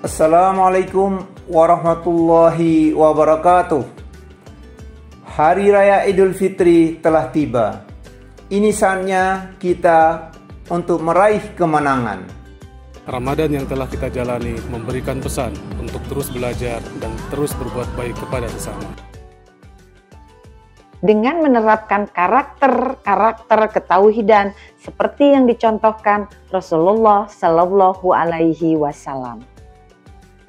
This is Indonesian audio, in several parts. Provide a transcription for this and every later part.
Assalamualaikum warahmatullahi wabarakatuh. Hari Raya Idul Fitri telah tiba. Ini saatnya kita untuk meraih kemenangan. Ramadan yang telah kita jalani memberikan pesan untuk terus belajar dan terus berbuat baik kepada sesama. Dengan menerapkan karakter-karakter ketauhidan seperti yang dicontohkan Rasulullah Shallallahu Alaihi Wasallam.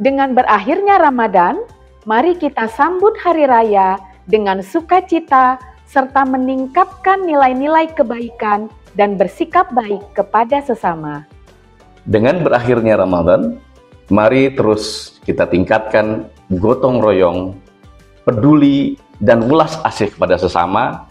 Dengan berakhirnya Ramadan, mari kita sambut hari raya dengan sukacita serta meningkatkan nilai-nilai kebaikan dan bersikap baik kepada sesama. Dengan berakhirnya Ramadan, mari terus kita tingkatkan gotong royong, peduli dan ulas asih kepada sesama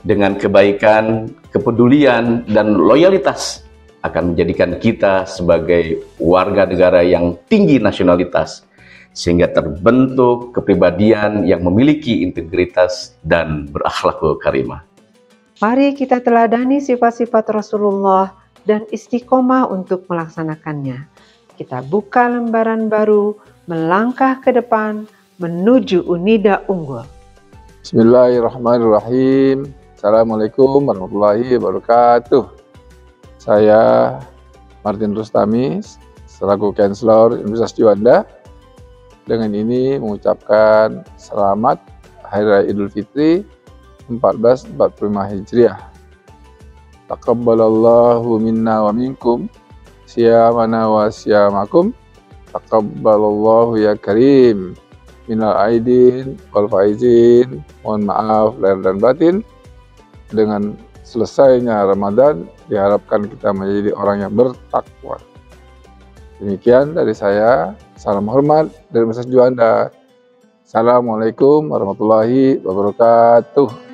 dengan kebaikan, kepedulian, dan loyalitas akan menjadikan kita sebagai warga negara yang tinggi nasionalitas sehingga terbentuk kepribadian yang memiliki integritas dan berakhlakul karimah. Mari kita teladani sifat-sifat Rasulullah dan istiqomah untuk melaksanakannya. Kita buka lembaran baru, melangkah ke depan menuju UNIDA unggul. Bismillahirrahmanirrahim. Assalamualaikum warahmatullahi wabarakatuh. Saya Martin Rustami, selaku Kanselor Universitas Juanda. Dengan ini mengucapkan selamat Hari Raya Idul Fitri 1445 Hijriah. Taqabbalallahu minna wa minkum siyamana wa siyamakum. Taqabbalallahu ya karim. Minal aidin wal faizin. Mohon maaf lahir dan batin. Dengan selesainya Ramadan diharapkan kita menjadi orang yang bertakwa. Demikian dari saya. Salam hormat dari Universitas Juanda. Assalamualaikum warahmatullahi wabarakatuh.